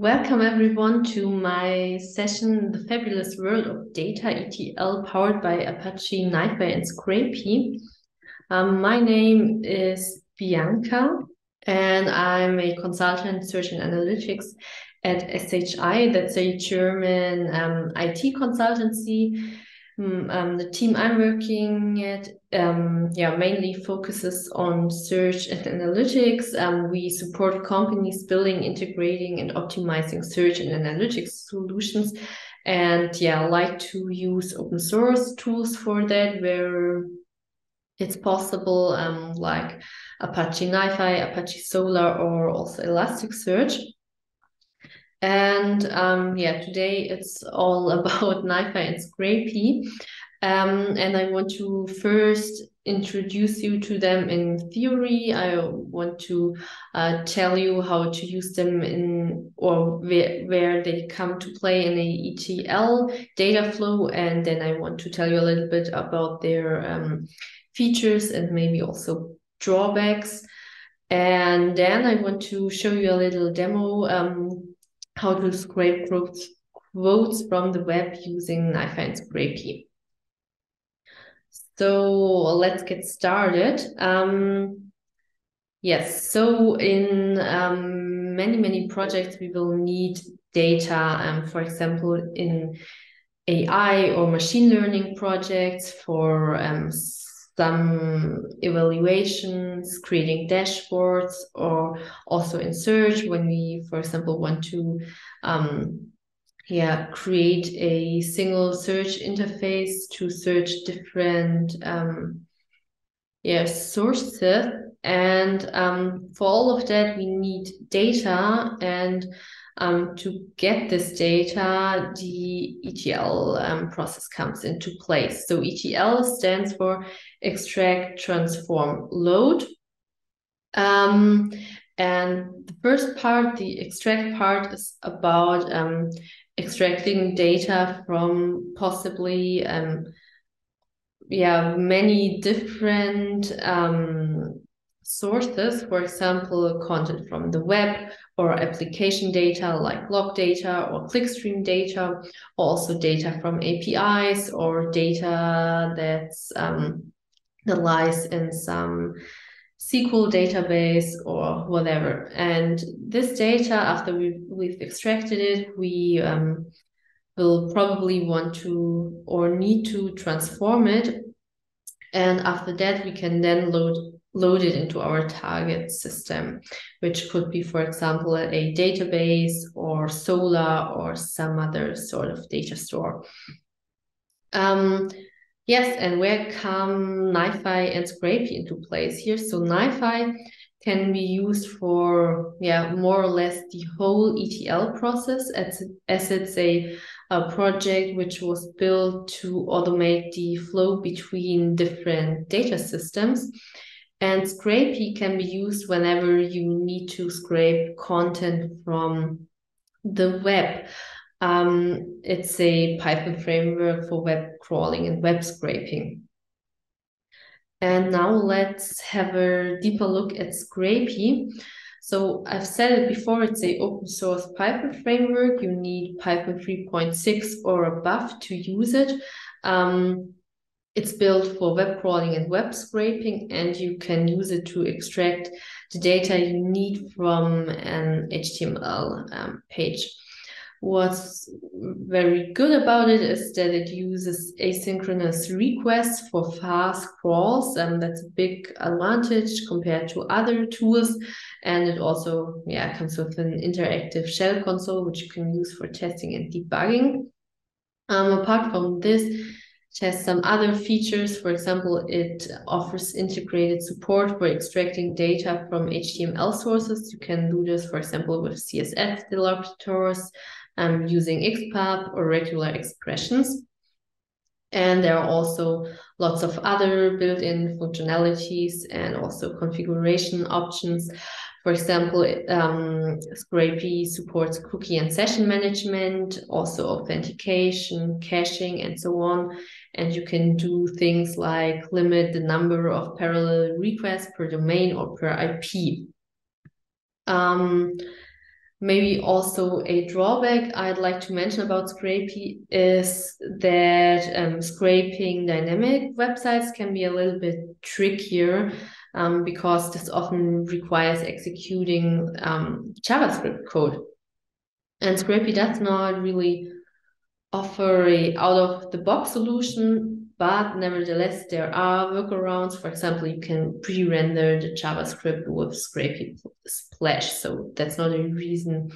Welcome everyone to my session, The Fabulous World of Data ETL powered by Apache, NiFi and Scrapy. Um, my name is Bianca and I'm a consultant search and analytics at SHI. That's a German um, IT consultancy um, the team I'm working at, um, yeah, mainly focuses on search and analytics. Um, we support companies building, integrating, and optimizing search and analytics solutions. And yeah, like to use open source tools for that, where it's possible, um, like Apache NiFi, Apache Solr, or also Elasticsearch. And um, yeah, today it's all about NiFi and Scrapy. Um, and I want to first introduce you to them in theory. I want to uh, tell you how to use them in or where, where they come to play in a ETL data flow. And then I want to tell you a little bit about their um, features and maybe also drawbacks. And then I want to show you a little demo um, how to scrape quotes, quotes from the web using NiFi and Scrapy. So let's get started. Um, yes, so in um, many, many projects, we will need data, um, for example, in AI or machine learning projects for um, some evaluations, creating dashboards, or also in search when we, for example, want to um, yeah, create a single search interface to search different um, yeah, sources. And um, for all of that, we need data and um, to get this data, the ETL um, process comes into place. So ETL stands for extract, transform, load. Um, and the first part, the extract part, is about um, extracting data from possibly um, yeah many different um, sources, for example, content from the web or application data like log data or clickstream data, also data from APIs or data that's um, that lies in some SQL database or whatever. And this data, after we've, we've extracted it, we um, will probably want to or need to transform it. And after that, we can then load load it into our target system, which could be, for example, a database or Solr or some other sort of data store. Um, yes, and where come NiFi and Scrapy into place here? So NiFi can be used for yeah more or less the whole ETL process as, as it's a, a project which was built to automate the flow between different data systems and Scrapy can be used whenever you need to scrape content from the web. Um, it's a Python framework for web crawling and web scraping. And now let's have a deeper look at Scrapy. So I've said it before, it's a open source Python framework. You need Python 3.6 or above to use it. Um, it's built for web crawling and web scraping, and you can use it to extract the data you need from an HTML um, page. What's very good about it is that it uses asynchronous requests for fast crawls, and that's a big advantage compared to other tools. And it also, yeah, comes with an interactive shell console, which you can use for testing and debugging. Um, apart from this, it has some other features. For example, it offers integrated support for extracting data from HTML sources. You can do this, for example, with CSS delimiterers um, using XPath or regular expressions. And there are also lots of other built-in functionalities and also configuration options. For example, um, Scrapy supports cookie and session management, also authentication, caching, and so on. And you can do things like limit the number of parallel requests per domain or per IP. Um, maybe also a drawback I'd like to mention about Scrapy is that um, scraping dynamic websites can be a little bit trickier um, because this often requires executing um, JavaScript code. And Scrapy does not really offer a out of the box solution, but nevertheless, there are workarounds. For example, you can pre render the JavaScript with Scrapy Splash. So that's not a reason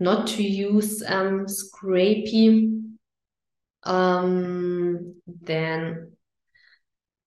not to use um, Scrapy. Um, then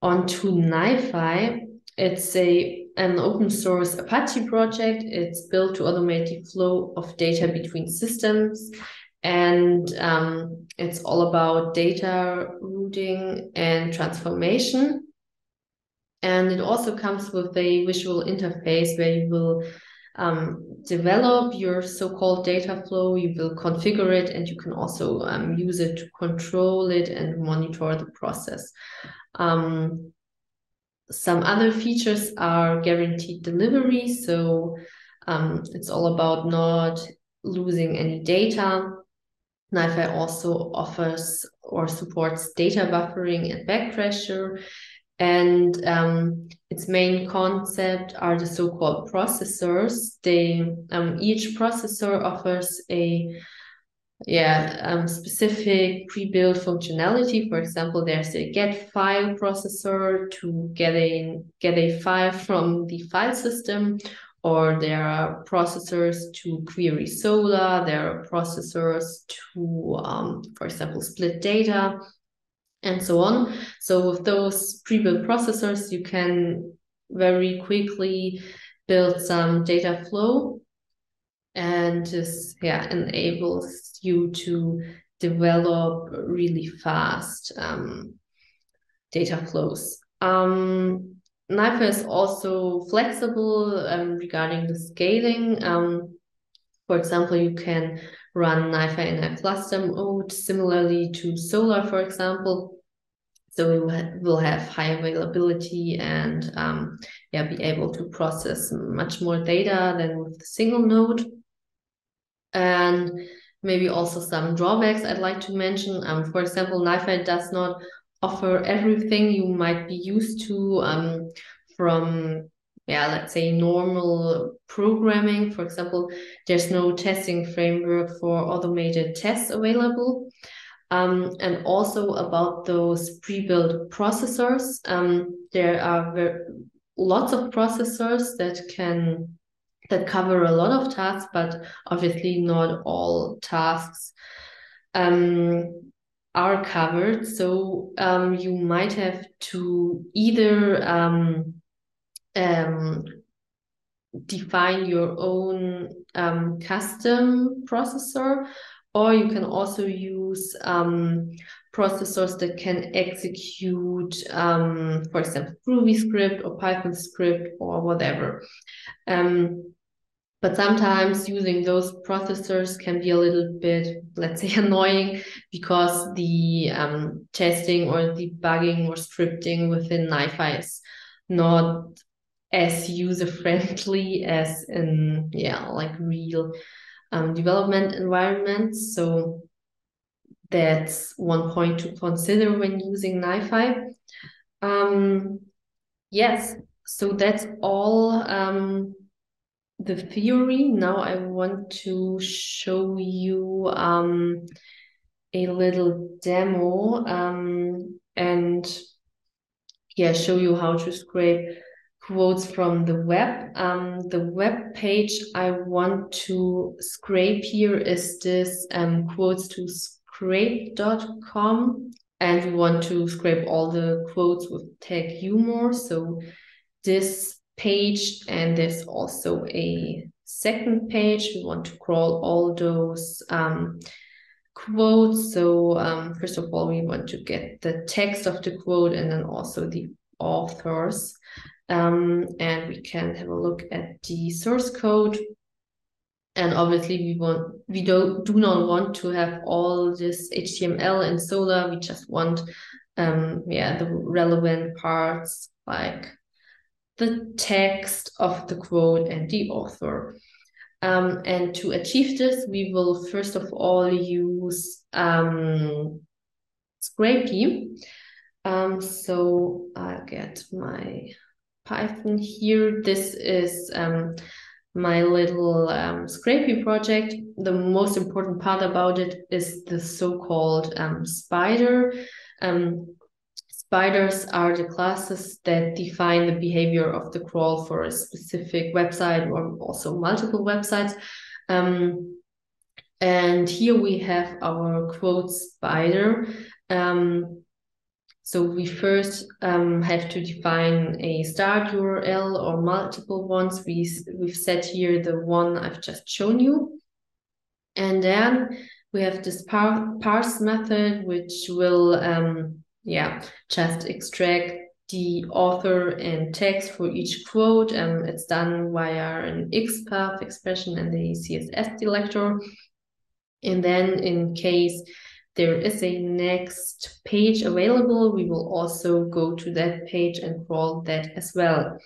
on to NiFi. It's a an open source Apache project. It's built to automate the flow of data between systems. And um, it's all about data routing and transformation. And it also comes with a visual interface where you will um, develop your so-called data flow, you will configure it, and you can also um, use it to control it and monitor the process. Um, some other features are guaranteed delivery. So um, it's all about not losing any data. NiFi also offers or supports data buffering and backpressure. And um, its main concept are the so-called processors. They um, each processor offers a yeah um, specific pre-built functionality for example there's a get file processor to get a get a file from the file system or there are processors to query Solr there are processors to um, for example split data and so on. So with those pre-built processors you can very quickly build some data flow and just yeah enables you to develop really fast um, data flows. Um, is also flexible um, regarding the scaling. Um, for example, you can run NiFi in a cluster mode, similarly to Solr, for example. So we will have high availability and um, yeah, be able to process much more data than with the single node and maybe also some drawbacks I'd like to mention. Um, for example, NiFi does not offer everything you might be used to um, from yeah, let's say normal programming. For example, there's no testing framework for automated tests available. Um, and also about those pre-built processors. Um, there are lots of processors that can that cover a lot of tasks, but obviously not all tasks um, are covered. So um, you might have to either um, um define your own um, custom processor, or you can also use um, processors that can execute, for example, Groovy script or Python script or whatever. Um, but sometimes using those processors can be a little bit, let's say, annoying because the um, testing or debugging or scripting within NiFi is not as user friendly as in yeah like real um, development environments. So that's one point to consider when using NiFi. Um, yes, so that's all um, the theory. Now I want to show you um, a little demo um, and yeah, show you how to scrape quotes from the web. Um, the web page I want to scrape here is this um, quotes to scrape.com and we want to scrape all the quotes with tag humor. So this page and there's also a second page. We want to crawl all those um, quotes. So um, first of all, we want to get the text of the quote and then also the authors. Um, and we can have a look at the source code. And obviously we want we don't do not want to have all this HTML and Solr. We just want um yeah the relevant parts like the text of the quote and the author. Um, and to achieve this, we will first of all use um, Scrapy. Um, so I'll get my Python here. This is um, my little um, Scrapy project. The most important part about it is the so-called um, spider. Um, spiders are the classes that define the behavior of the crawl for a specific website or also multiple websites. Um, and here we have our quote spider. Um, so we first um, have to define a start URL or multiple ones. We, we've set here the one I've just shown you. And then we have this par parse method, which will, um, yeah, just extract the author and text for each quote. Um, it's done via an XPath expression and the CSS selector. And then in case there is a next page available, we will also go to that page and crawl that as well.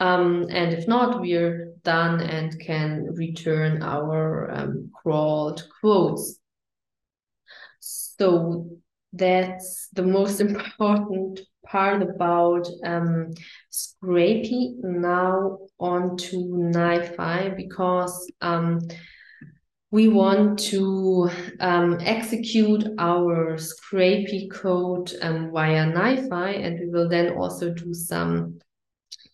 Um, and if not, we're done and can return our um, crawled quotes. So that's the most important part about um, Scrapy. Now on to NiFi because um, we want to um, execute our Scrapy code um, via NiFi, and we will then also do some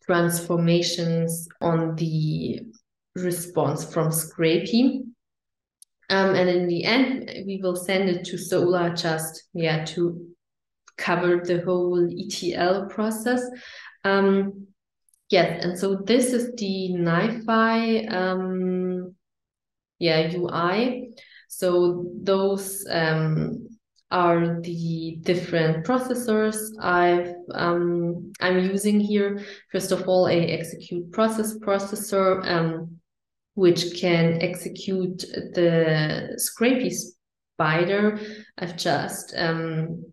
transformations on the response from Scrapy. Um, and in the end, we will send it to Solr just yeah to cover the whole ETL process. Um, yes, and so this is the NiFi um, yeah UI. So those um, are the different processors I've um, I'm using here. First of all, a execute process processor, um, which can execute the Scrapy spider. I've just um,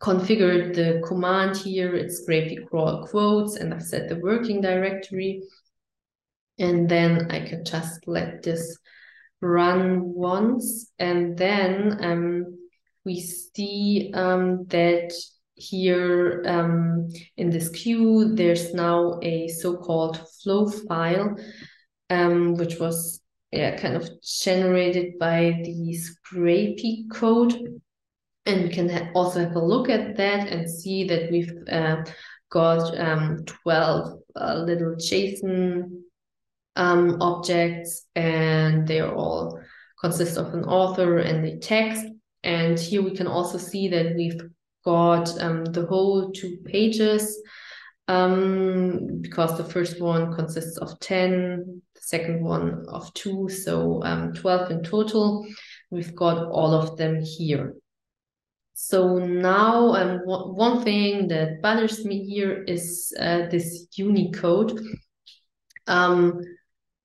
configured the command here. It's Scrapy crawl quotes, and I've set the working directory. And then I can just let this run once and then um, we see um, that here um, in this queue there's now a so-called flow file um, which was yeah, kind of generated by the Scrapy code. And we can ha also have a look at that and see that we've uh, got um, 12 uh, little JSON um, objects, and they are all consist of an author and the text. And here we can also see that we've got um, the whole two pages um, because the first one consists of 10, the second one of two, so um, 12 in total. We've got all of them here. So now um, one thing that bothers me here is uh, this Unicode. Um,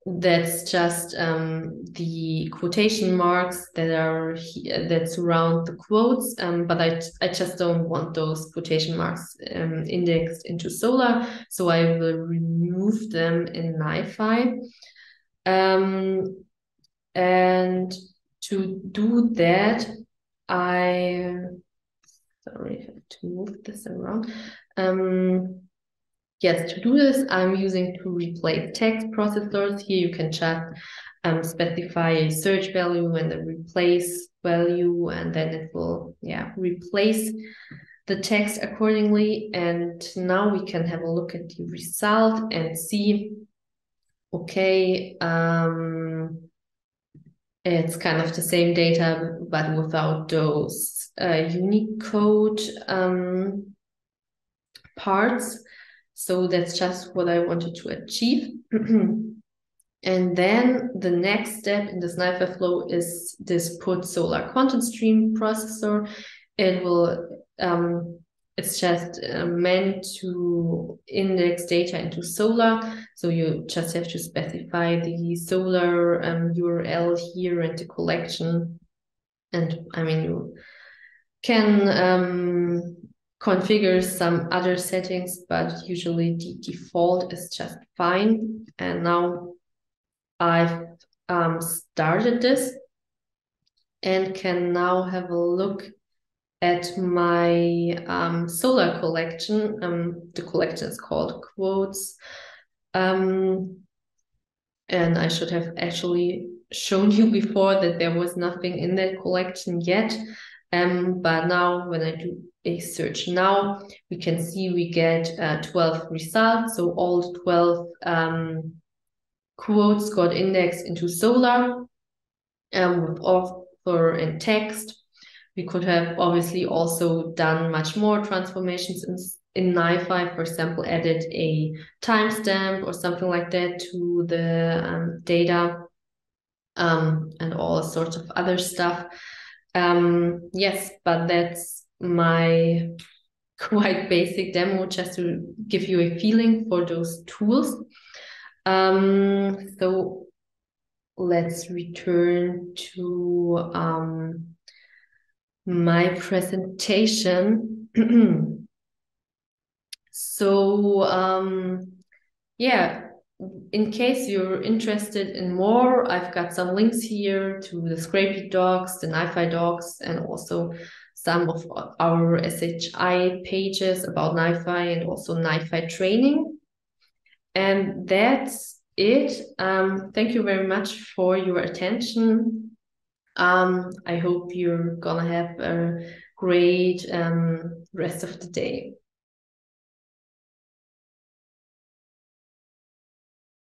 that's just um, the quotation marks that are that surround the quotes um, but I, I just don't want those quotation marks um, indexed into Solr so I will remove them in NiFi um, and to do that I sorry I have to move this around. Um, Yes, to do this, I'm using to replace text processors. Here you can just um, specify a search value and a replace value, and then it will, yeah, replace the text accordingly. And now we can have a look at the result and see, okay, um, it's kind of the same data, but without those uh, Unicode um, parts. So that's just what I wanted to achieve. and then the next step in this NiFi flow is this put Solr content stream processor. It will, um, it's just uh, meant to index data into Solr So you just have to specify the Solr um, URL here and the collection. And I mean, you can um, configure some other settings, but usually the default is just fine. And now I've um, started this and can now have a look at my um, Solr collection. Um, the collection is called Quotes. Um, and I should have actually shown you before that there was nothing in that collection yet. Um, but now when I do a search now, we can see we get uh, 12 results. So all 12 um, quotes got indexed into Solr um, with author and text. We could have obviously also done much more transformations in, in NiFi, for example, added a timestamp or something like that to the um, data um, and all sorts of other stuff. Um, yes, but that's my quite basic demo just to give you a feeling for those tools. Um, so let's return to um, my presentation. so um, yeah, in case you're interested in more, I've got some links here to the Scrapy docs, the NiFi docs, and also some of our SHI pages about NiFi and also NiFi training. And that's it. Um, thank you very much for your attention. Um, I hope you're gonna have a great um, rest of the day.